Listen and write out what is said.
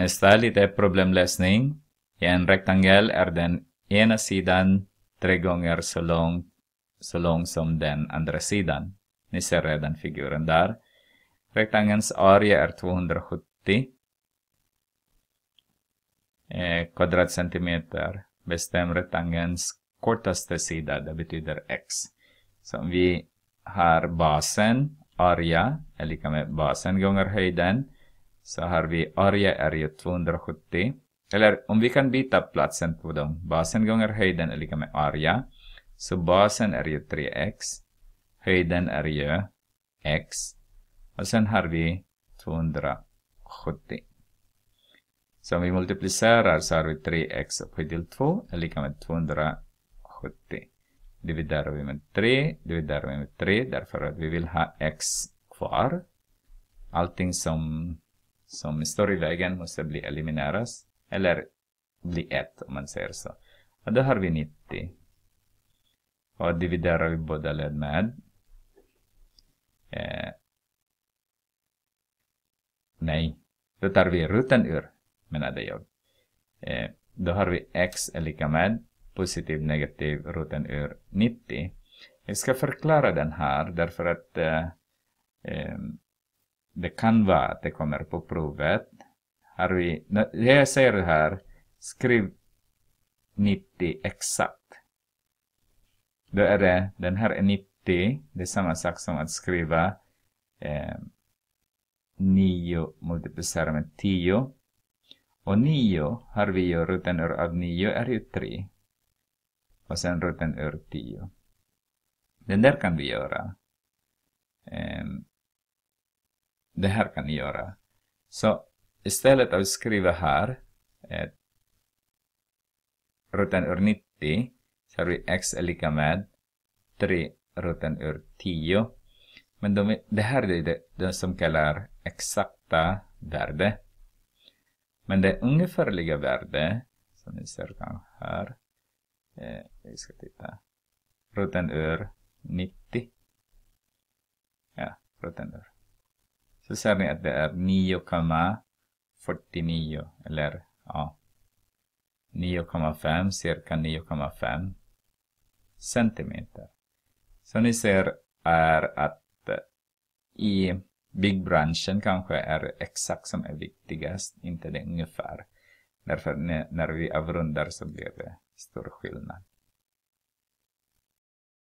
Nästa lite problemlösning. I en rektangel är den ena sidan tre gånger så lång, så lång som den andra sidan. Ni ser redan figuren där. Rektangelns area är 270 eh, kvadratcentimeter. Bestäm rektangelns kortaste sida, det betyder x. Så om vi har basen, area, är lika med basen gånger höjden. Så har vi area är ju 270. Eller om vi kan byta platsen på dem. Basen gånger höjden är lika med area. Så basen är ju 3x. Höjden är ju x. Och sen har vi 270. Så om vi multiplicerar så har vi 3x upphöjt till 2 är lika med 270. Dividerar vi med 3, dividerar vi med 3 därför att vi vill ha x kvar. Allting som, som står i vägen måste bli elimineras. Eller bli ett om man säger så. Och då har vi 90. Och dividerar vi båda led med eh, Nej, då tar vi ruten ur, menade jag. Eh, då har vi x är lika med positiv negativ ruten ur 90. Jag ska förklara den här därför att eh, eh, det kan vara att det kommer på provet. Har vi, det jag säger här, skriv 90 exakt. Då är det, den här är 90, det är samma sak som att skriva eh, 9 multiplicerat med 10. Och 9 har vi ju ruten ur av 9 är ju 3. Och sen ruten ur 10. Den där kan vi göra. Det här kan ni göra. Så istället att skriva här eh, roten ur 90 så har vi x är lika med 3 roten ur 10. Men de, det här är det, det som kallar exakta värde. Men det ungefärliga värde, som ni ser här, eh, vi ska titta, roten ur 90. Ja, roten ur. Så ser ni att det är 9,49 eller ja, 9,5, cirka 9,5 centimeter. Så ni ser är att i byggbranschen kanske är exakt som är viktigast, inte det ungefär. Därför när, när vi avrundar så blir det stor skillnad.